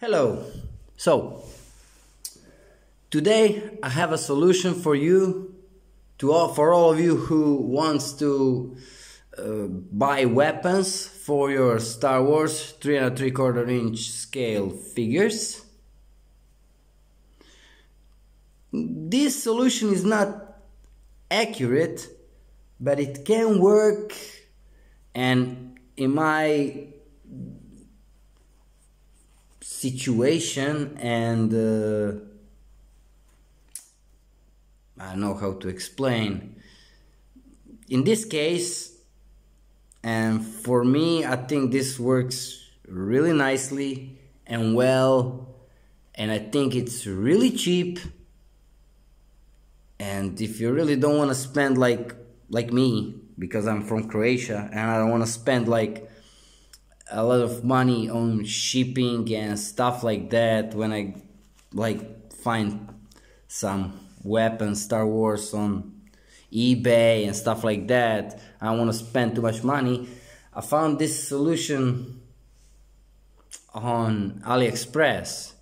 Hello. So, today I have a solution for you to all for all of you who wants to uh, buy weapons for your Star Wars 3 and 3 quarter inch scale figures. This solution is not accurate, but it can work and in my situation and uh, I don't know how to explain. In this case, and for me, I think this works really nicely and well, and I think it's really cheap. And if you really don't want to spend like like me, because I'm from Croatia and I don't want to spend like a lot of money on shipping and stuff like that when I like find some weapons Star Wars on eBay and stuff like that. I don't want to spend too much money. I found this solution on AliExpress.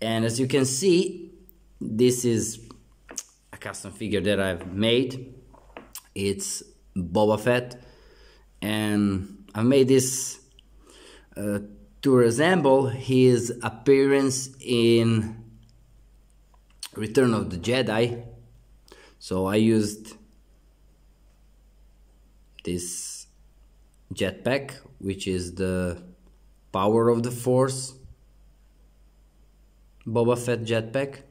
And as you can see this is a custom figure that I've made. It's Boba Fett. And I made this uh, to resemble his appearance in Return of the Jedi. So I used this jetpack, which is the power of the Force Boba Fett jetpack.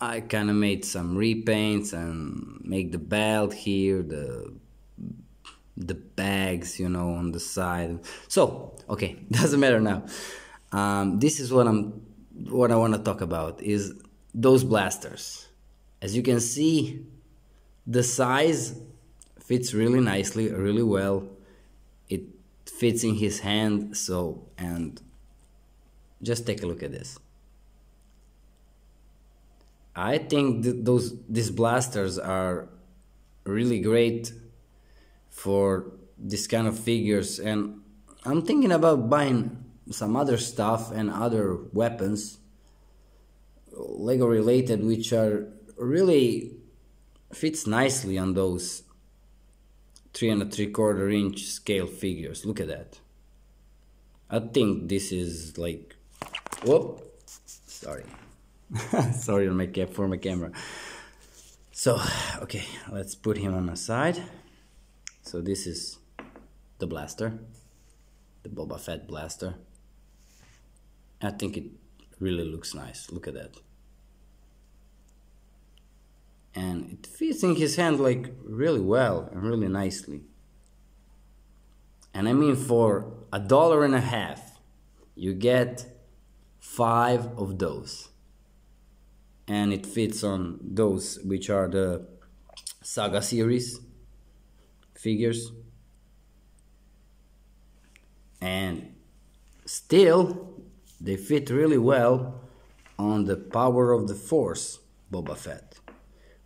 I kind of made some repaints and make the belt here, the the bags, you know, on the side. So, okay, doesn't matter now. Um, this is what I'm, what I want to talk about is those blasters. As you can see, the size fits really nicely, really well. It fits in his hand, so, and just take a look at this. I think th those these blasters are really great for this kind of figures and I'm thinking about buying some other stuff and other weapons Lego related which are really fits nicely on those three and a three quarter inch scale figures. Look at that. I think this is like whoop sorry. Sorry on my cap for my camera. So okay let's put him on the side so this is the blaster, the Boba Fett blaster. I think it really looks nice. Look at that. And it fits in his hand like really well and really nicely. And I mean for a dollar and a half, you get five of those. And it fits on those which are the Saga series figures. And still they fit really well on the power of the force Boba Fett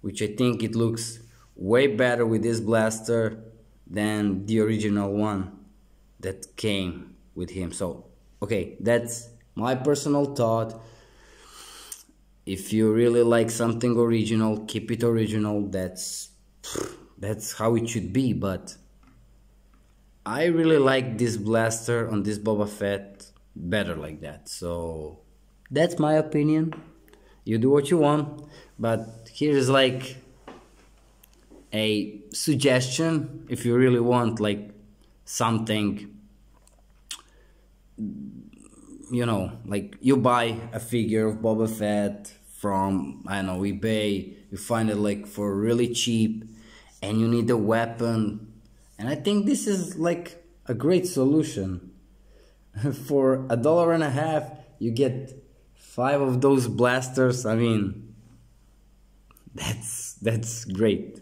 which I think it looks way better with this blaster than the original one that came with him. So okay that's my personal thought. If you really like something original keep it original. That's that's how it should be, but I really like this blaster on this Boba Fett better like that. So that's my opinion. You do what you want, but here's like a suggestion if you really want like something you know, like you buy a figure of Boba Fett from I don't know eBay, you find it like for really cheap and you need a weapon. And I think this is like a great solution. For a dollar and a half, you get five of those blasters. I mean, that's that's great.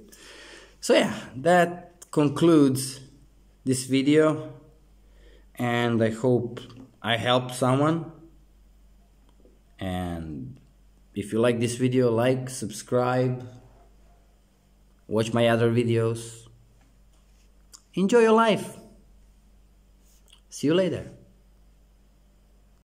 So yeah, that concludes this video and I hope I helped someone and if you like this video like subscribe watch my other videos. Enjoy your life. See you later.